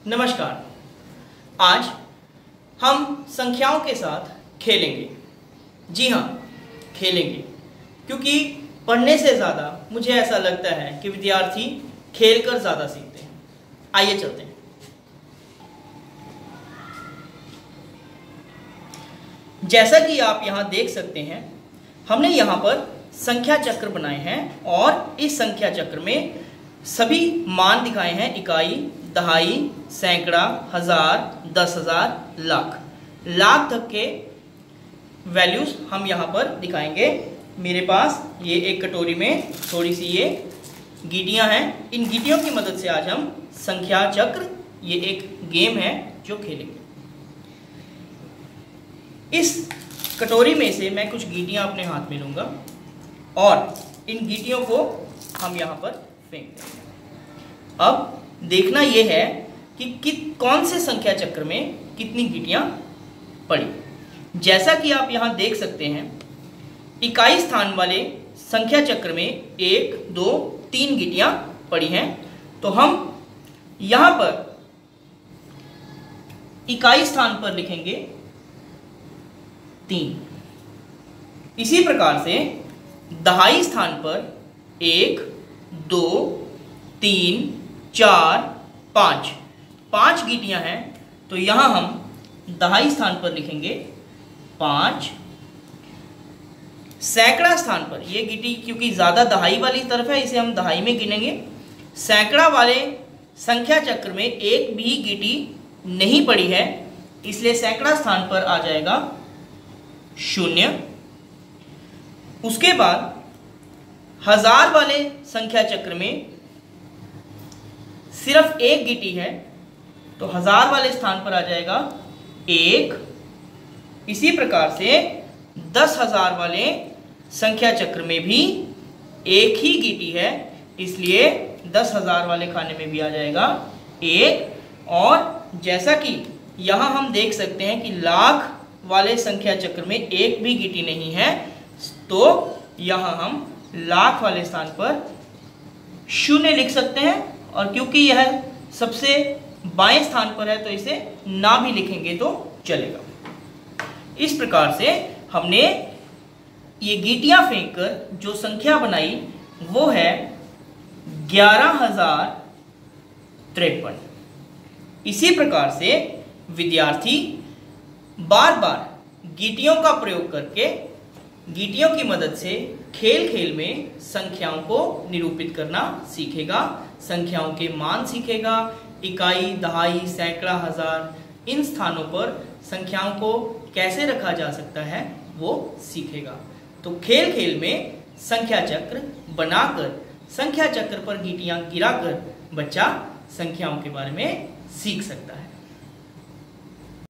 नमस्कार। आज हम संख्याओं के साथ खेलेंगे। जी हाँ खेलेंगे। क्योंकि पढ़ने से ज़्यादा मुझे ऐसा लगता है कि विद्यार्थी खेलकर ज़्यादा सीखते हैं। आइए चलते हैं। जैसा कि आप यहाँ देख सकते हैं, हमने यहाँ पर संख्या चक्र बनाए हैं और इस संख्या चक्र में सभी मान दिखाए हैं, इकाई, दहाई, सैकड़ा, हज़ार, दस हज़ार, लाख। लाख तक के वैल्यूज़ हम यहाँ पर दिखाएँगे। मेरे पास ये एक कटोरी में थोड़ी सी ये गीटियाँ हैं। इन गीटियों की मदद से आज हम संख्या चक्र, ये एक गेम है जो खेलेंगे। इस कटोरी में से मैं कुछ गीटियाँ अपने हाथ में लूँगा और इन गीटियों को हम यहाँ पर फेंक देंगे अब देखना यह है कि, कि कौन से संख्या चक्र में कितनी गिटियाँ पड़ी। जैसा कि आप यहाँ देख सकते हैं इकाई स्थान वाले संख्या चक्र में एक दो तीन गिटियाँ पड़ी हैं। तो हम यहाँ पर इकाई स्थान पर लिखेंगे तीन। इसी प्रकार से दहाई स्थान पर एक दो, तीन, चार, पाँच। पाँच गीटियाँ हैं तो यहाँ हम दहाई स्थान पर लिखेंगे। पाँच। सैकड़ा स्थान पर, ये गिटी क्योंकि ज़्यादा दहाई वाली तरफ़ है, इसे हम दहाई में गिनेंगे। सैकड़ा वाले संख्या चक्र में एक भी गिटी नहीं पड़ी है, इसलिए सैकड़ा स्थान पर आ जाएगा शून्य। उसके बाद हज़ार वाले संख्या चक्र में सिर्फ़ एक गिटी है तो हज़ार वाले स्थान पर आ जाएगा एक। इसी प्रकार से दस हज़ार वाले संख्या चक्र में भी एक ही गिटी है, इसलिए दस हज़ार वाले खाने में भी आ जाएगा एक। और जैसा कि यहाँ हम देख सकते हैं कि लाख वाले संख्या चक्र में एक भी गिटी नहीं है तो यहाँ हम लाख वाले स्थान पर शून्य लिख सकते हैं, और क्योंकि यह सबसे बाएँ स्थान पर है तो इसे ना भी लिखेंगे तो चलेगा। इस प्रकार से हमने ये गीटियाँ फेंक कर जो संख्या बनाई, वो है ग्यारह हज़ार तिरपन। इसी प्रकार से विद्यार्थी बार बार गीटियों का प्रयोग करके गीटियों की मदद से खेल खेल में संख्याओं को निरूपित करना सीखेगा, संख्याओं के मान सीखेगा, इकाई, दहाई, सैकड़ा, हज़ार, इन स्थानों पर संख्याओं को कैसे रखा जा सकता है, वो सीखेगा। तो खेल खेल में संख्या चक्र बनाकर, संख्या चक्र पर गीटियाँ गिराकर बच्चा संख्याओं के बारे में सीख सकता है।